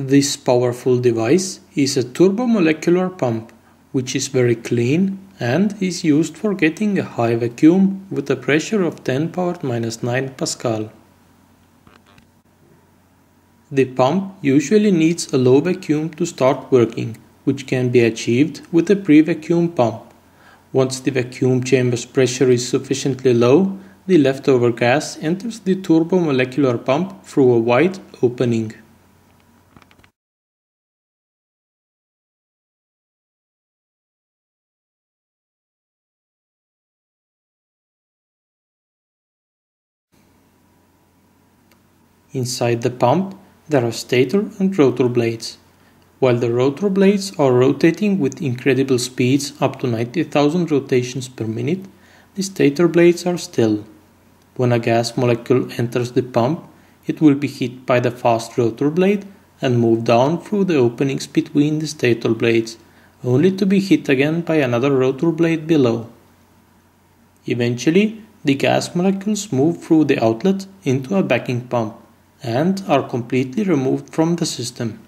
This powerful device is a turbomolecular pump, which is very clean and is used for getting a high vacuum with a pressure of 10 powered minus 9 Pascal. The pump usually needs a low vacuum to start working, which can be achieved with a pre-vacuum pump. Once the vacuum chamber's pressure is sufficiently low, the leftover gas enters the turbomolecular pump through a wide opening. Inside the pump, there are stator and rotor blades. While the rotor blades are rotating with incredible speeds up to 90,000 rotations per minute, the stator blades are still. When a gas molecule enters the pump, it will be hit by the fast rotor blade and move down through the openings between the stator blades, only to be hit again by another rotor blade below. Eventually, the gas molecules move through the outlet into a backing pump and are completely removed from the system.